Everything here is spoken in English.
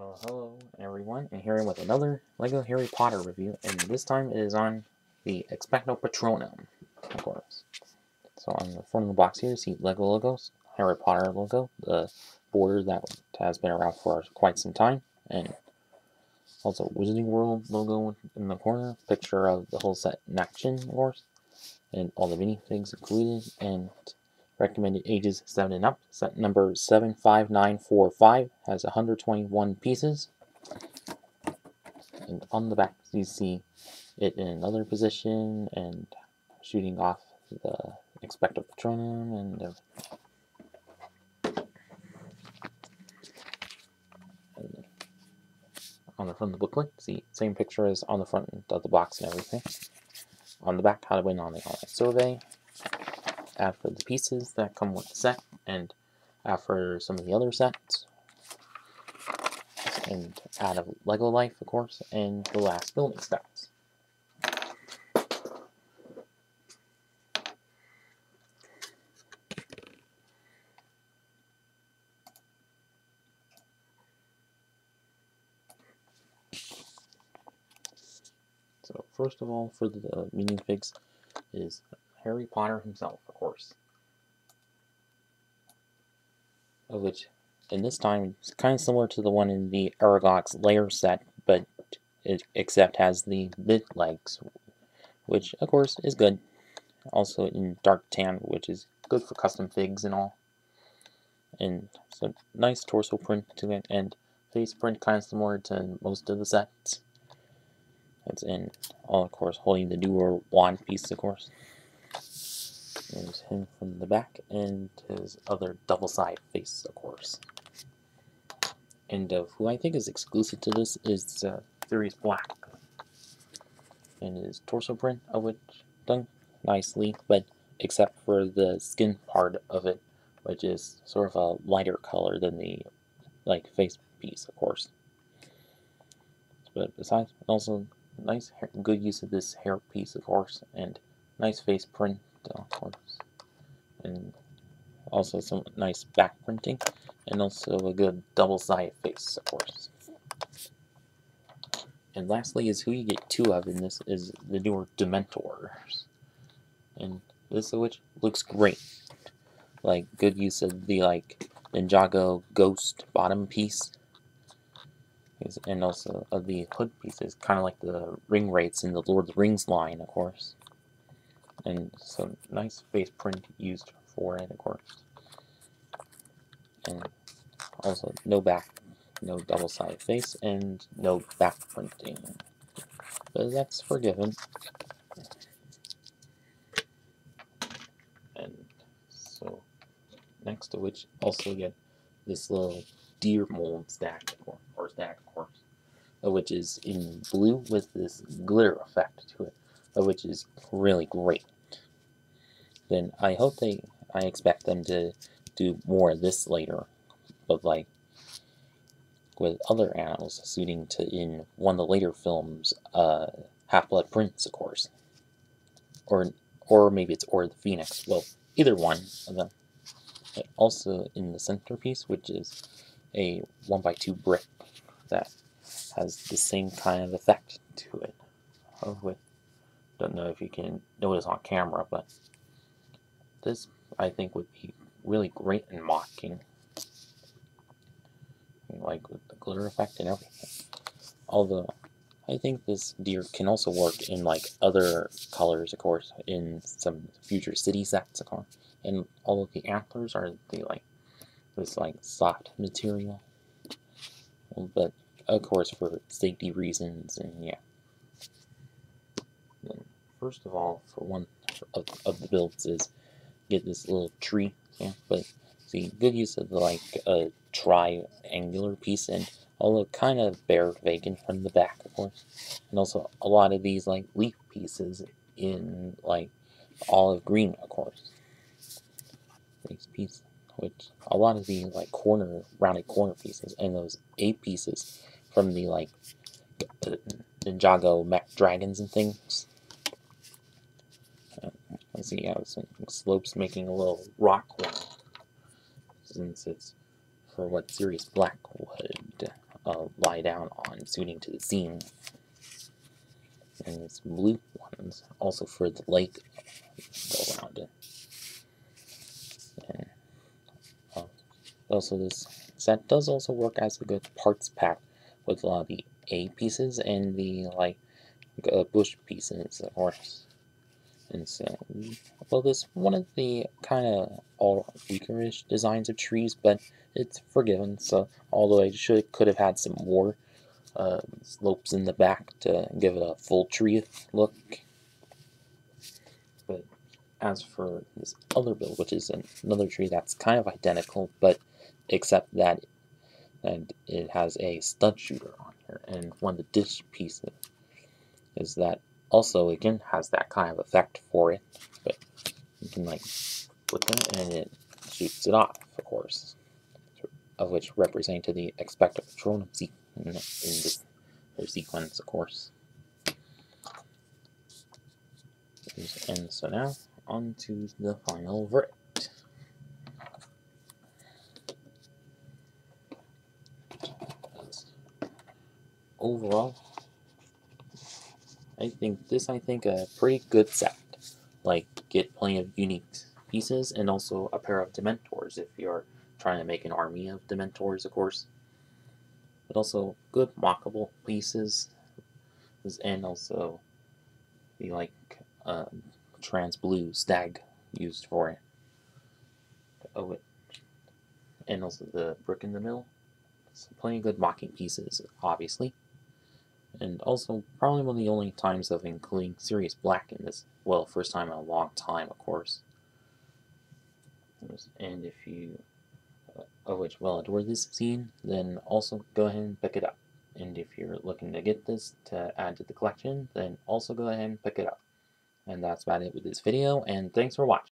Uh, hello everyone, and here with another LEGO Harry Potter review, and this time it is on the Expecto Patronum, of course. So on the front of the box here, you see LEGO logos, Harry Potter logo, the border that has been around for quite some time, and also Wizarding World logo in the corner, picture of the whole set in action, of course, and all the minifigs included, and Recommended ages 7 and up. Set number 75945 has 121 pieces. And on the back you see it in another position and shooting off the Expecto Patronum. And on the front of the booklet, see same picture as on the front of the box and everything. On the back, how to win on the online survey, after the pieces that come with the set and after some of the other sets and out of Lego Life, of course, and the last building stats. So first of all, for the uh, minifigs is Harry Potter himself, of course. Which, in this time, it's kind of similar to the one in the Aragog's Lair set, but it except has the bit legs, which, of course, is good. Also in dark tan, which is good for custom figs and all. And so nice torso print to it, and face print kind of similar to most of the sets. It's in all, of course, holding the newer wand piece, of course. There's him from the back and his other double side face, of course. And uh, who I think is exclusive to this is uh, Black. And his torso print of which done nicely, but except for the skin part of it, which is sort of a lighter color than the like face piece, of course. But besides, also nice, hair, good use of this hair piece, of course, and nice face print course. And also some nice back printing, and also a good double-sided face, of course. And lastly is who you get two of in this is the newer Dementors. And this of which looks great. Like, good use of the, like, Ninjago ghost bottom piece. And also of the hood pieces, kind of like the Ringwraiths in the Lord of the Rings line, of course and some nice face print used for it, of course. And also no back, no double-sided face, and no back printing. But that's forgiven. And so, next to which also get this little deer mold stack, or stack, of course, which is in blue with this glitter effect to it which is really great. Then I hope they, I expect them to do more of this later, but like with other animals suiting to in one of the later films, uh, Half-Blood Prince, of course, or or maybe it's Or the Phoenix. Well, either one of them. But also in the centerpiece, which is a one by two brick that has the same kind of effect to it, with don't know if you can notice on camera, but this I think would be really great in mocking. Like with the glitter effect and everything. Although I think this deer can also work in like other colors, of course, in some future city sets, of course. And all of the antlers are the like this like soft material. But of course for safety reasons and yeah first of all, for one of, of the builds is get this little tree. Yeah, but see, good use of the, like a triangular piece and although kind of bare vacant from the back, of course. And also a lot of these like leaf pieces in like olive green, of course. These pieces, which a lot of the like corner rounded corner pieces and those eight pieces from the like uh, Ninjago mech dragons and things See how some slopes making a little rock one, since it's for what Sirius Black would uh, upside down on suiting to the scene. And these blue ones also for the lake go around it. And uh, also this set does also work as a good parts pack with a lot of the A pieces and the like uh, bush pieces, of so, well, this one of the kind of all weakerish designs of trees, but it's forgiven. So, although I should could have had some more uh, slopes in the back to give it a full tree look. But as for this other build, which is another tree that's kind of identical, but except that and it has a stud shooter on here, and one of the dish pieces is that also again has that kind of effect for it, but you can like put that and it shoots it off, of course, of which represent to the Expecto Patronum in, in this sequence, of course. And so now on to the final verdict. Overall, I think this, I think, a pretty good set. Like, get plenty of unique pieces and also a pair of Dementors if you're trying to make an army of Dementors, of course. But also good mockable pieces and also the like uh, trans blue stag used for it. Oh, it, and also the brick in the middle. So plenty of good mocking pieces, obviously and also probably one of the only times of including Sirius Black in this. Well, first time in a long time, of course. And if you, uh, of which well adore this scene, then also go ahead and pick it up. And if you're looking to get this to add to the collection, then also go ahead and pick it up. And that's about it with this video, and thanks for watching.